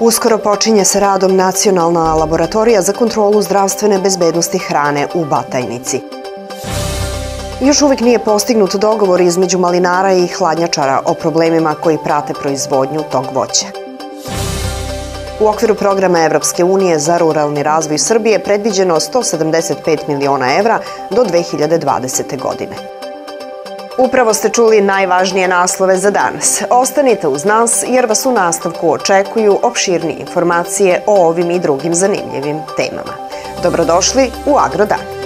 Uskoro počinje sa radom Nacionalna laboratorija za kontrolu zdravstvene bezbednosti hrane u Batajnici. Još uvijek nije postignut dogovor između malinara i hladnjačara o problemima koji prate proizvodnju tog voća. U okviru programa Evropske unije za ruralni razvoj Srbije predviđeno 175 miliona evra do 2020. godine. Upravo ste čuli najvažnije naslove za danas. Ostanite uz nas jer vas u nastavku očekuju opširnije informacije o ovim i drugim zanimljivim temama. Dobrodošli u Agrodan.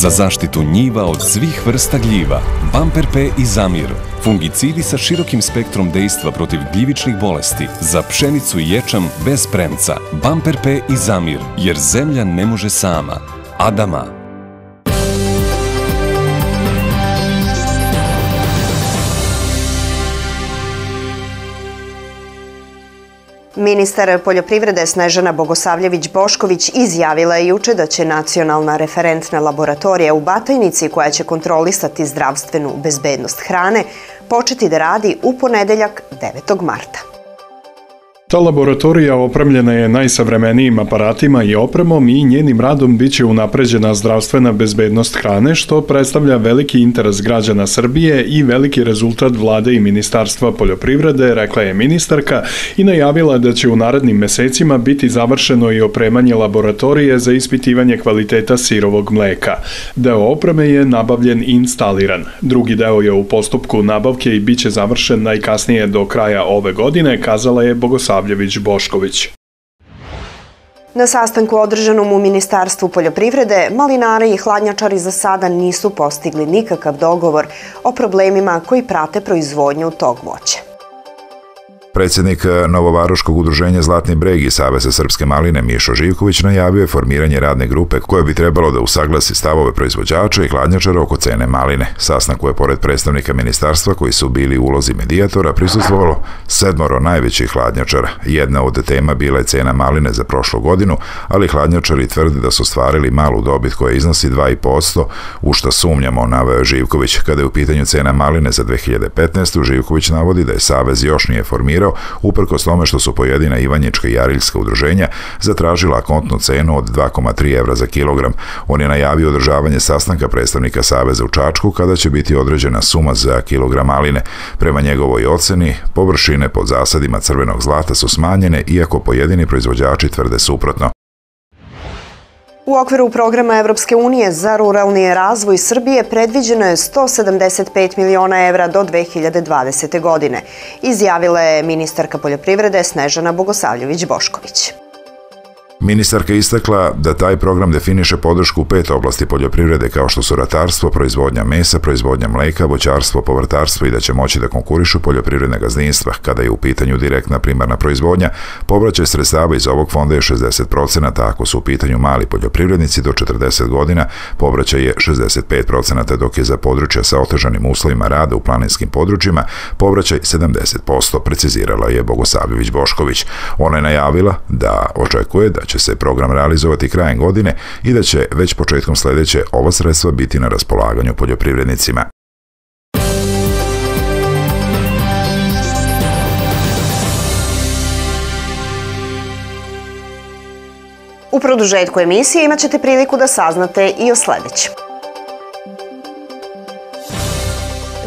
Za zaštitu njiva od svih vrsta gljiva, Bumper P i Zamir, fungicidi sa širokim spektrom dejstva protiv gljivičnih bolesti, za pšenicu i ječam bez premca, Bumper P i Zamir, jer zemlja ne može sama. Adama, Ministar poljoprivrede Snežana Bogosavljević-Bošković izjavila je juče da će nacionalna referentna laboratorija u Batajnici koja će kontrolisati zdravstvenu bezbednost hrane početi da radi u ponedeljak 9. marta. Ta laboratorija opremljena je najsavremenijim aparatima i opremom i njenim radom biće unapređena zdravstvena bezbednost hrane, što predstavlja veliki interes građana Srbije i veliki rezultat vlade i Ministarstva poljoprivrede, rekla je ministarka i najavila da će u narednim mesecima biti završeno i opremanje laboratorije za ispitivanje kvaliteta sirovog mleka. Deo opreme je nabavljen i instaliran. Drugi deo je u postupku nabavke i biće završen najkasnije do kraja ove godine, kazala je Bogosavljević Pavljević-Bošković. Na sastanku održanom u Ministarstvu poljoprivrede, malinari i hladnjačari za sada nisu postigli nikakav dogovor o problemima koji prate proizvodnju tog voća. Predsednik Novovaroškog udruženja Zlatni breg i Saveza Srpske maline Mišo Živković najavio je formiranje radne grupe koja bi trebalo da usaglasi stavove proizvođača i hladnjačara oko cene maline. Sasnaku je pored predstavnika ministarstva koji su bili u ulozi medijatora prisustvovalo sedmoro najvećih hladnjačara. Jedna od tema bila je cena maline za prošlu godinu, ali hladnjačari tvrde da su stvarili malu dobit koja iznosi 2,5%, u šta sumnjamo, naveo Živković. Kada je u pitanju cena maline za 2015. Živković navodi da je Savez još nije formirao reagirao, uprkos tome što su pojedina Ivanjička i Jariljska udruženja zatražila kontnu cenu od 2,3 evra za kilogram. On je najavio održavanje sastanka predstavnika Saveza u Čačku kada će biti određena suma za kilogram maline. Prema njegovoj oceni, površine pod zasadima crvenog zlata su smanjene, iako pojedini proizvođači tvrde suprotno. U okviru programa Evropske unije za ruralni razvoj Srbije predviđeno je 175 miliona evra do 2020. godine, izjavila je ministarka poljoprivrede Snežana Bogosavljević-Bošković. Ministarka istakla da taj program definiše podršku u pet oblasti poljoprivrede kao što su ratarstvo, proizvodnja mesa, proizvodnja mleka, voćarstvo, povrtarstvo i da će moći da konkurišu poljoprivredne gazdinstva. Kada je u pitanju direktna primarna proizvodnja, povraćaj sredstava iz ovog fonda je 60%, ako su u pitanju mali poljoprivrednici do 40 godina, povraćaj je 65%, dok je za područja sa otežanim uslovima rada u planinskim područjima povraćaj 70%, precizirala je Bogosavljević Bošković. Ona je najavila da očekuje da će se program realizovati krajem godine i da će već početkom sledeće ova sredstva biti na raspolaganju poljoprivrednicima. U produžetku emisije imat ćete priliku da saznate i o sledećem.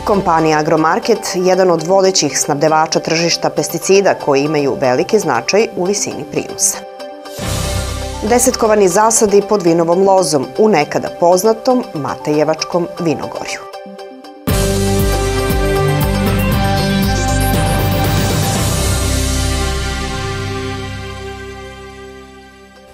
Kompanija Agromarket, jedan od vodećih snabdevača tržišta pesticida koji imaju veliki značaj u visini prinosa desetkovani zasadi pod vinovom lozom u nekada poznatom Matejevačkom vinogorju.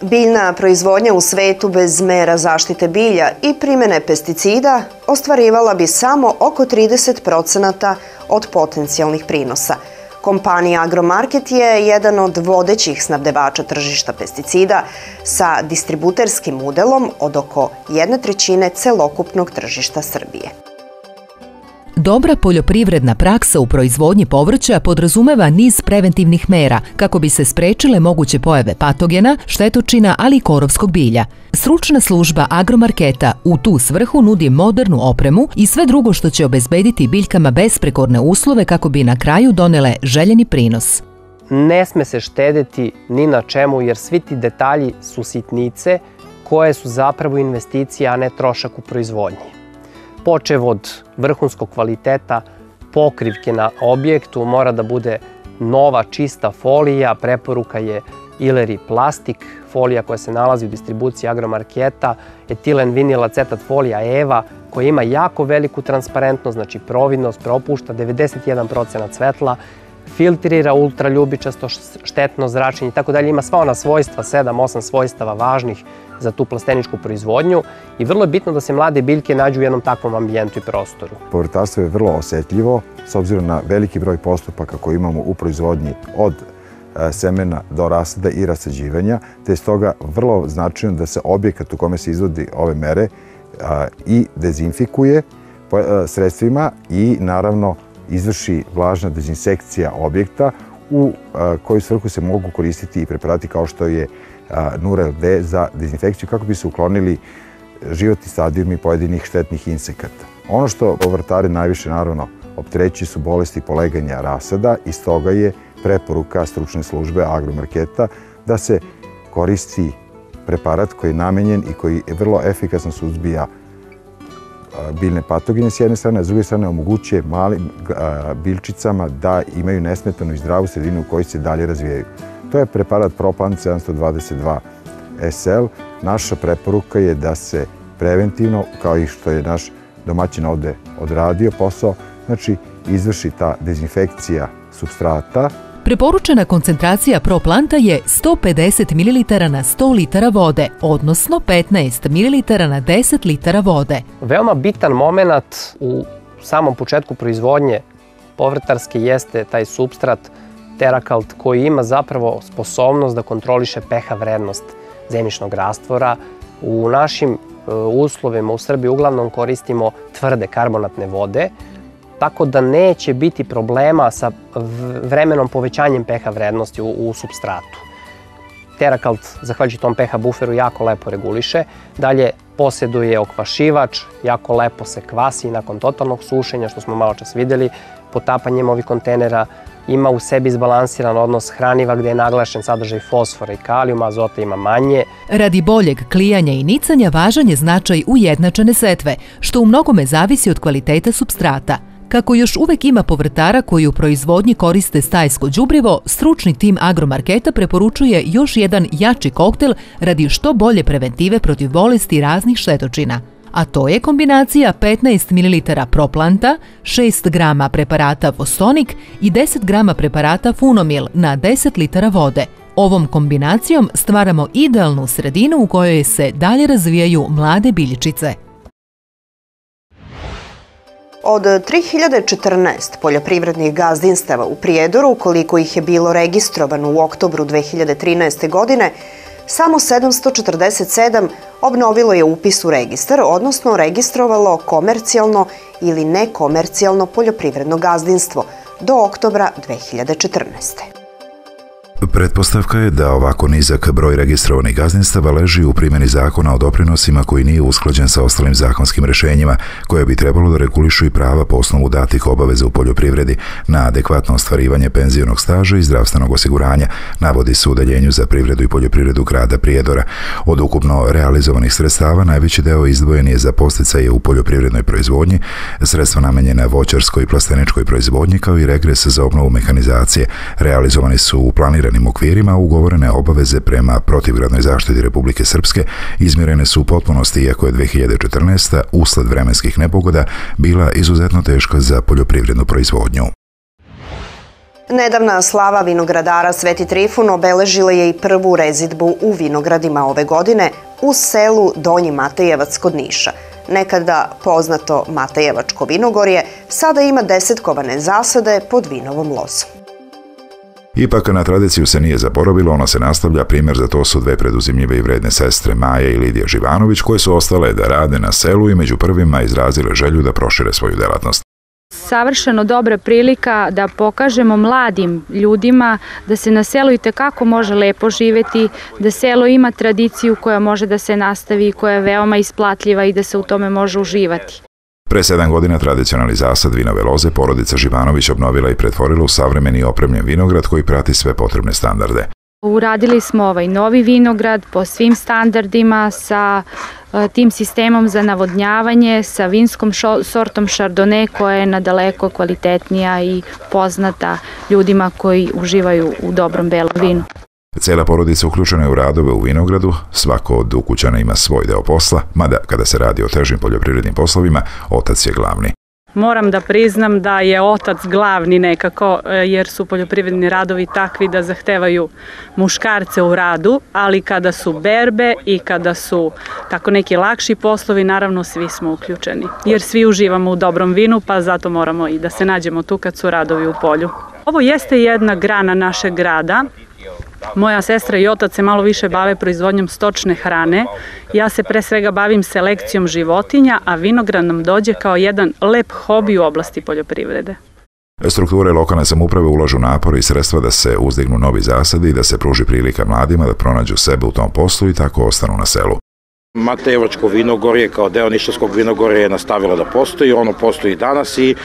Biljna proizvodnja u svetu bez mera zaštite bilja i primene pesticida ostvarivala bi samo oko 30 od potencijalnih prinosa – Kompanija Agromarket je jedan od vodećih snabdevača tržišta pesticida sa distributerskim udelom od oko jedne trećine celokupnog tržišta Srbije. Dobra poljoprivredna praksa u proizvodnji povrća podrazumeva niz preventivnih mera kako bi se sprečile moguće pojave patogena, štetočina, ali i korovskog bilja. Stručna služba agromarketa u tu svrhu nudi modernu opremu i sve drugo što će obezbediti biljkama besprekorne uslove kako bi na kraju donele željeni prinos. Ne sme se štedeti ni na čemu jer svi ti detalji su sitnice koje su zapravo investicije, a ne trošak u proizvodnji počev od vrhunskog kvaliteta pokrivke na objektu, mora da bude nova, čista folija, preporuka je Ileri Plastik, folija koja se nalazi u distribuciji agromarketa, etilen vinil acetat folija EVA, koja ima jako veliku transparentnost, znači providnost, propušta 91% svetla, filtrira ultraljubičasto štetno zračenje i tako dalje. Ima sva ona svojstva, 7-8 svojstava važnih za tu plasteničku proizvodnju i vrlo je bitno da se mlade biljke nađu u jednom takvom ambijentu i prostoru. Povrtarstvo je vrlo osetljivo s obzirom na veliki broj postupaka koje imamo u proizvodnji od e, semena do rasada i rasađivanja, te je stoga vrlo značajno da se objekat u kome se izvodi ove mere i dezinfikuje e, sredstvima i naravno izvrši vlažna dezinsekcija objekta u koju svrhu se mogu koristiti i preparati kao što je Nurel D za dezinfekciju kako bi se uklonili životni stadijumi pojedinih štetnih insekata. Ono što povrtari najviše naravno optreći su bolesti poleganja rasada i stoga je preporuka stručne službe agromarketa da se koristi preparat koji je namenjen i koji je vrlo efikasno suzbija biljne patogene s jedne strane, a s druge strane omogućuje malim biljčicama da imaju nesmetanu i zdravu sredinu u kojoj se dalje razvijaju. To je preparat Proplan 722 SL. Naša preporuka je da se preventivno, kao i što je naš domaćin ovde odradio posao, znači izvrši ta dezinfekcija substrata, Preporučena koncentracija proplanta je 150 ml na 100 litara vode, odnosno 15 ml na 10 litara vode. Veoma bitan moment u samom početku proizvodnje povrtarske jeste taj substrat terakalt koji ima zapravo sposobnost da kontroliše pH vrednost zemljišnog rastvora. U našim e, uslovima u Srbiji uglavnom koristimo tvrde karbonatne vode, tako da neće biti problema sa vremenom povećanjem pH vrednosti u, substratu. Terakalt, zahvaljujući tom pH buferu, jako lepo reguliše. Dalje, posjeduje okvašivač, jako lepo se kvasi nakon totalnog sušenja, što smo malo čas videli, potapanjem ovih kontenera ima u sebi izbalansiran odnos hraniva gde je naglašen sadržaj fosfora i kalijuma, azota ima manje. Radi boljeg klijanja i nicanja važan je značaj ujednačene setve, što u mnogome zavisi od kvaliteta substrata – Kako još uvek ima povrtara koji u proizvodnji koriste stajsko đubrivo, stručni tim agromarketa preporučuje još jedan jači koktel radi što bolje preventive protiv bolesti raznih štetočina. A to je kombinacija 15 ml proplanta, 6 g preparata Vostonik i 10 g preparata Funomil na 10 litara vode. Ovom kombinacijom stvaramo idealnu sredinu u kojoj se dalje razvijaju mlade biljičice. Od 3014 poljoprivrednih gazdinstava u Prijedoru, koliko ih je bilo registrovano u oktobru 2013. godine, samo 747 obnovilo je upis u registar, odnosno registrovalo komercijalno ili nekomercijalno poljoprivredno gazdinstvo do oktobra 2014. Pretpostavka je da ovako nizak broj registrovanih gazdinstava leži u primjeni zakona o doprinosima koji nije usklađen sa ostalim zakonskim rešenjima koje bi trebalo da regulišu i prava po osnovu datih obaveza u poljoprivredi na adekvatno ostvarivanje penzionog staža i zdravstvenog osiguranja, navodi se u udeljenju za privredu i poljoprivredu grada Prijedora. Od ukupno realizovanih sredstava najveći deo izdvojen je za posticaje u poljoprivrednoj proizvodnji, sredstva namenjena voćarskoj i plasteničkoj proizvodnji kao i regres za obnovu mehanizacije. Realizovani su u planiranim planiranim okvirima ugovorene obaveze prema protivgradnoj zaštiti Republike Srpske izmjerene su u potpunosti iako je 2014. usled vremenskih nepogoda bila izuzetno teška za poljoprivrednu proizvodnju. Nedavna slava vinogradara Sveti Trifun obeležila je i prvu rezidbu u vinogradima ove godine u selu Donji Matejevac kod Niša. Nekada poznato Matejevačko vinogorje sada ima desetkovane zasade pod vinovom lozom. Ipak na tradiciju se nije zaboravilo, ona se nastavlja, primjer za to su dve preduzimljive i vredne sestre Maja i Lidija Živanović koje su ostale da rade na selu i među prvima izrazile želju da prošire svoju delatnost. savršeno dobra prilika da pokažemo mladim ljudima da se na selu i tekako može lepo živeti, da selo ima tradiciju koja može da se nastavi, koja je veoma isplatljiva i da se u tome može uživati. Pre sedam godina tradicionalni zasad vinove loze porodica Živanović obnovila i pretvorila u savremeni opremljen vinograd koji prati sve potrebne standarde. Uradili smo ovaj novi vinograd po svim standardima sa e, tim sistemom za navodnjavanje, sa vinskom sortom Chardonnay koja je nadaleko kvalitetnija i poznata ljudima koji uživaju u dobrom belom vinu. Cela porodica uključena je u radove u vinogradu, svako od ukućana ima svoj deo posla, mada kada se radi o težim poljoprivrednim poslovima, otac je glavni. Moram da priznam da je otac glavni nekako, e, jer su poljoprivredni radovi takvi da zahtevaju muškarce u radu, ali kada su berbe i kada su tako neki lakši poslovi, naravno svi smo uključeni. Jer svi uživamo u dobrom vinu, pa zato moramo i da se nađemo tu kad su radovi u polju. Ovo jeste jedna grana našeg grada, Moja sestra i otac se malo više bave proizvodnjom stočne hrane. Ja se pre svega bavim selekcijom životinja, a vinograd nam dođe kao jedan lep hobi u oblasti poljoprivrede. Strukture lokalne samuprave ulažu napor i sredstva da se uzdignu novi zasadi i da se pruži prilika mladima da pronađu sebe u tom poslu i tako ostanu na selu. Matejevačko vinogorje kao deo Nišavskog vinogorja je nastavilo da postoji, ono postoji danas i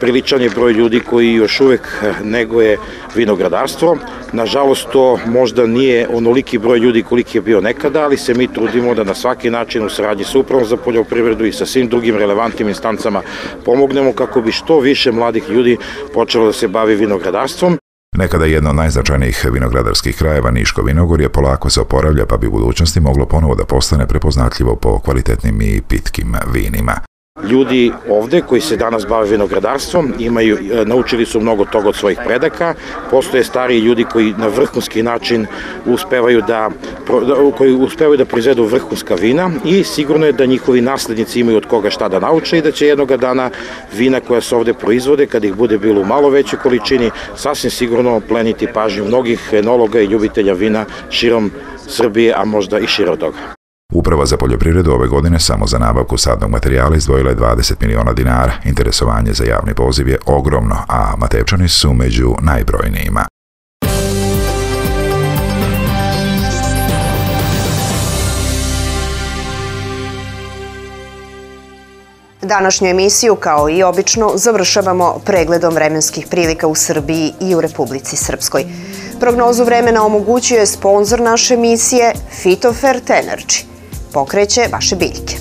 priličan je broj ljudi koji još uvek neguje vinogradarstvo. Nažalost, to možda nije onoliki broj ljudi koliki je bio nekada, ali se mi trudimo da na svaki način u saradnji sa upravom za poljoprivredu i sa svim drugim relevantnim instancama pomognemo kako bi što više mladih ljudi počelo da se bavi vinogradarstvom. Nekada jedno od najznačajnijih vinogradarskih krajeva Niško vinogorje polako se oporavlja pa bi u budućnosti moglo ponovo da postane prepoznatljivo po kvalitetnim i pitkim vinima. Ljudi ovde koji se danas bave vinogradarstvom imaju, e, naučili su mnogo toga od svojih predaka, postoje stariji ljudi koji na vrhunski način uspevaju da, da, koji uspevaju da proizvedu vrhunska vina i sigurno je da njihovi naslednici imaju od koga šta da nauče i da će jednoga dana vina koja se ovde proizvode, kad ih bude bilo u malo većoj količini, sasvim sigurno pleniti pažnju mnogih enologa i ljubitelja vina širom Srbije, a možda i širo toga. Uprava za poljoprivredu ove godine samo za nabavku sadnog materijala izdvojila je 20 miliona dinara. Interesovanje za javni poziv je ogromno, a Matevčani su među najbrojnijima. Današnju emisiju, kao i obično, završavamo pregledom vremenskih prilika u Srbiji i u Republici Srpskoj. Prognozu vremena omogućuje sponsor naše emisije Fitofert Energy pokreće vaše biljke.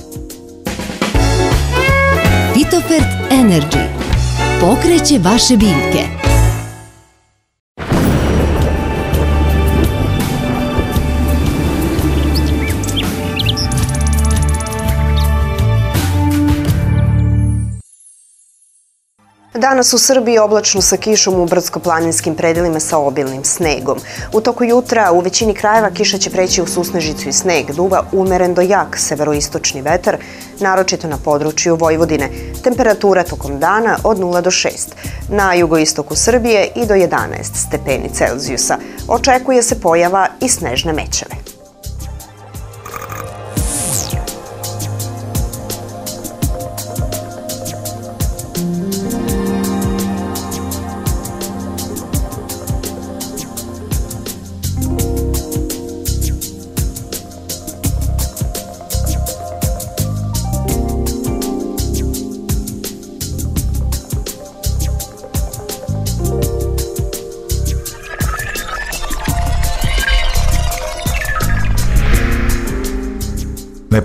Fitofert Energy pokreće vaše biljke. Danas u Srbiji oblačno sa kišom u brdsko-planinskim predelima sa obilnim snegom. U toku jutra u većini krajeva kiša će preći u susnežicu i sneg, duva umeren do jak severoistočni vetar, naročito na području Vojvodine. Temperatura tokom dana od 0 do 6. Na jugoistoku Srbije i do 11 stepeni Celzijusa. Očekuje se pojava i snežne mećave.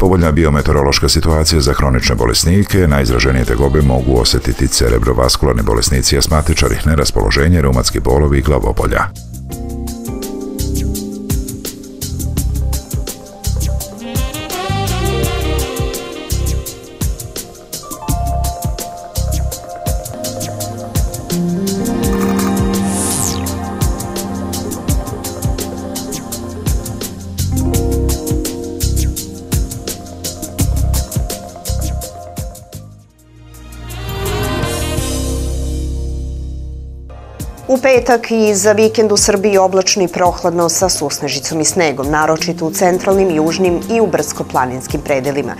Nepovoljna biometeorološka situacija za hronične bolesnike, najizraženije tegobe mogu osetiti cerebrovaskularni bolesnici, asmatičari, neraspoloženje, reumatski bolovi i glavobolja. Petak i za vikend u Srbiji oblačno i prohladno sa susnežicom i snegom, naročito u centralnim, južnim i u brdsko-planinskim predelima.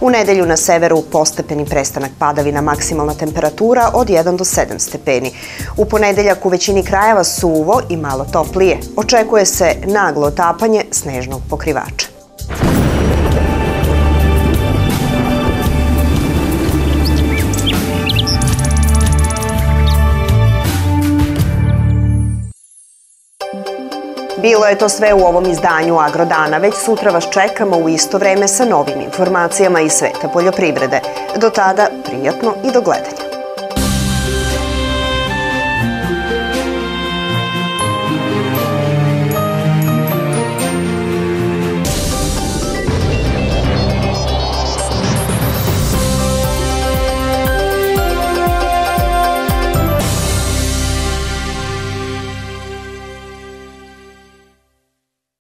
U nedelju na severu postepeni prestanak padavina maksimalna temperatura od 1 do 7 stepeni. U ponedeljak u većini krajeva suvo i malo toplije. Očekuje se naglo otapanje snežnog pokrivača. Bilo je to sve u ovom izdanju Agrodana. Već sutra vas čekamo u isto vreme sa novim informacijama iz sveta poljoprivrede. Do tada, prijatno i do gledanja.